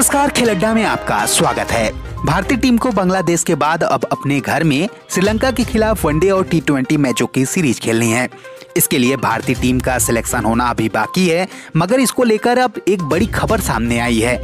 नमस्कार खेल अड्डा में आपका स्वागत है। भारतीय टीम को बांग्लादेश के बाद अब अपने घर में श्रीलंका के खिलाफ वनडे और टी ट्वेंटी मैचों की सीरीज़ खेलनी है। इसके लिए भारतीय टीम का सिलेक्शन होना अभी बाकी है, मगर इसको लेकर अब एक बड़ी खबर सामने आई है।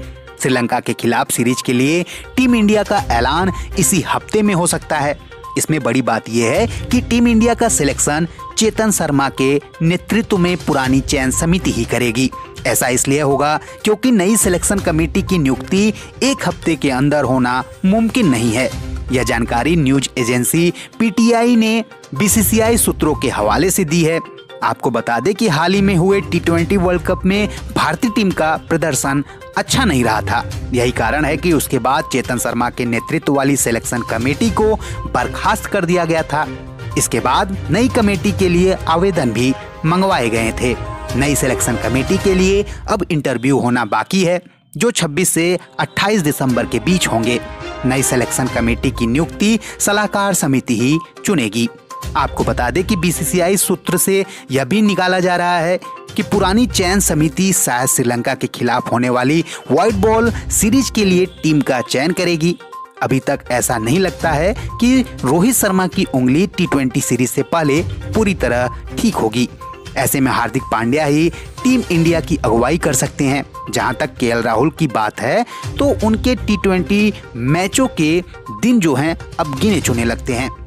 श्रीलंका के खिलाफ सीरीज़ के लिए टीम इंडिया का ऐलान इसी हफ़्ते में हो सकता है। इसमें बड़ी बात यह है कि टीम इंडिया का सिलेक्शन चेतन शर्मा के नेतृत्व में पुरानी चयन समिति ही करेगी। ऐसा इसलिए होगा क्योंकि नई सिलेक्शन कमेटी की नियुक्ति एक हफ़्ते के अंदर होना मुमकिन नहीं है। यह जानकारी न्यूज़ एजेंसी पीटीआई ने बीसीसीआई सूत्रों के हवाले से दी है। आपको बता दें कि हाल ही में हुए टी ट्वेंटी वर्ल्ड कप में भारतीय टीम का प्रदर्शन अच्छा नहीं रहा था। यही कारण है कि उसके बाद चेतन शर्मा के नेतृत्व वाली सिलेक्शन कमेटी को बर्खास्त कर दिया गया था। इसके बाद नई कमेटी के लिए आवेदन भी मंगवाए गए थे। नई सिलेक्शन कमेटी के लिए अब इंटरव्यू होना बाकी है, जो 26 से 28 दिसंबर के बीच होंगे। नई सिलेक्शन कमेटी की नियुक्ति सलाहकार समिति ही चुनेगी। आपको बता दें कि बीसीसीआई सूत्र से यह भी निकाला जा रहा है कि पुरानी चयन समिति शायद श्रीलंका के खिलाफ होने वाली व्हाइट बॉल सीरीज़ के लिए टीम का चयन करेगी। अभी तक ऐसा नहीं लगता है कि रोहित शर्मा की उंगली टी सीरीज़ से पहले पूरी तरह ठीक होगी। ऐसे में हार्दिक पांड्या ही टीम इंडिया की अगुवाई कर सकते हैं। जहाँ तक के राहुल की बात है तो उनके टी मैचों के दिन जो हैं, अब गिने चुने लगते हैं।